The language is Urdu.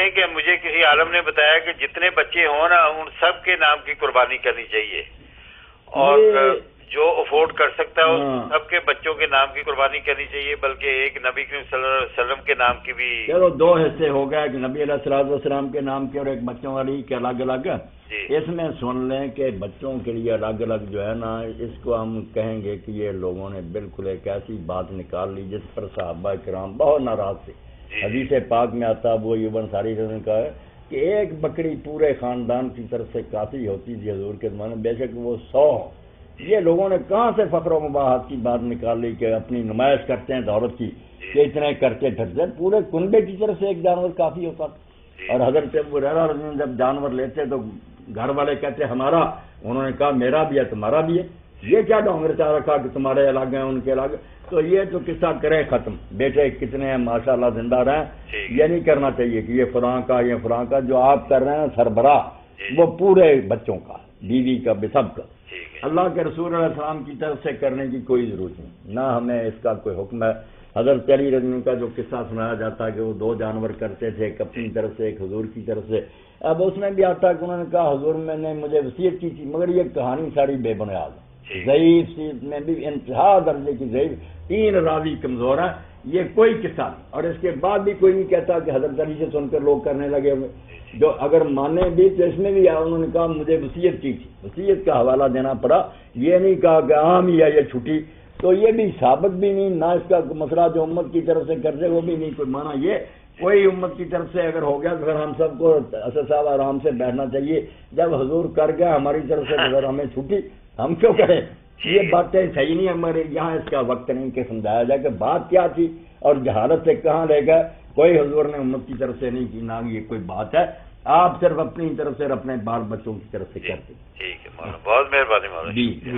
ہیں کہ مجھے کسی عالم نے بتایا کہ جتنے بچے ہوں نا ان سب کے نام کی قربانی کرنی چاہیے۔ اور جو افورڈ کر سکتا ہے ہاں۔ سب کے بچوں کے نام کی قربانی کرنی چاہیے بلکہ ایک نبی کریم صلی اللہ علیہ وسلم کے نام کی بھی۔ چلو دو حصے ہو گئے ایک نبی علیہ السلام والسلام کے نام کے اور ایک بچوں والی کے الگ الگ۔ جی۔ اس میں سن لیں کہ بچوں کے لیے الگ الگ جو ہے نا اس کو ہم کہیں گے کہ یہ لوگوں نے بالکل ایک ایسی بات نکال لی جس پر صحابہ کرام بہت ناراض تھے۔ حدیث پاک میں آتا وہ یوبن ساری نے کہا ہے کہ ایک بکری پورے خاندان کی طرف سے کافی ہوتی تھی حضور کے زمانے بے شک وہ سو۔ یہ لوگوں نے کہاں سے فخر و مباحت کی بات نکال لی کہ اپنی نمائش کرتے ہیں دولت کی؟ کہ اتنے کرتے پھرتے پورے کنبے کی طرف سے ایک جانور کافی ہوتا اور حضرت عنہ جب جانور لیتے تو گھر والے کہتے ہمارا. انہوں نے کہا میرا بھی ہے تمہارا بھی ہے. یہ کیا ڈونگر چاہ رکھا کہ تمہارے الگ ہیں ان کے الگ تو یہ تو قصہ کرے ختم۔ بیٹے کتنے ہیں ماشاءاللہ زندہ رہیں۔ ٹھیک۔ یہ نہیں کرنا چاہیے کہ یہ فلاں کا یہ فلاں کا جو آپ کر رہے ہیں سربراہ۔ وہ پورے بچوں کا بیوی کا بھی سب کا۔ اللہ کے رسول علیہ السلام کی طرف سے کرنے کی کوئی ضرورت نہیں۔ نہ ہمیں اس کا کوئی حکم ہے۔ حضرت علی رضی اللہ عنہ کا جو قصہ سنایا جاتا ہے کہ وہ دو جانور کرتے تھے ایک اپنی طرف سے ایک حضور کی طرف سے۔ اب اس میں بھی آتا ہے کہ انہوں نے کہا حضور میں نے مجھے وصیت کی تھی مگر یہ کہانی ساری بے بنیاد ہے۔ جی۔ ضعیف سی، میں بھی انتہا درجے کی ضعیف۔ تین راوی کمزور ہیں، یہ کوئی قصہ نہیں۔ اور اس کے بعد بھی کوئی نہیں کہتا کہ حضرت علی سے سن کر لوگ کرنے لگے ہوئے۔ جو اگر مانے بھی تو اس میں بھی انہوں نے کہا مجھے وصیت کی تھی۔ وصیت کا حوالہ دینا پڑا۔ یہ نہیں کہا کہ عام ہی ہے یہ چھٹی۔ تو یہ بھی ثابت بھی نہیں، نہ اس کا مسئلہ جو امت کی طرف سے کر دے وہ بھی نہیں۔ کوئی مانا یہ، کوئی امت کی طرف سے اگر ہو گیا تو پھر ہم سب کو اسد صاحب آرام سے بیٹھنا چاہیے۔ جب حضور کر گیا ہماری طرف سے تو پھر ہمیں چھٹی۔ ہم کیوں کریں یہ باتیں صحیح نہیں ہمارے یہاں اس کا وقت نہیں کہ سمجھایا جائے کہ بات کیا تھی اور جہالت سے کہاں لے گئے؟ کوئی حضور نے امت کی طرف سے نہیں کی نہ یہ کوئی بات ہے۔ آپ صرف اپنی طرف سے اور اپنے بال بچوں کی طرف سے کرتے۔ ٹھیک ہے بہت مہربانی جی۔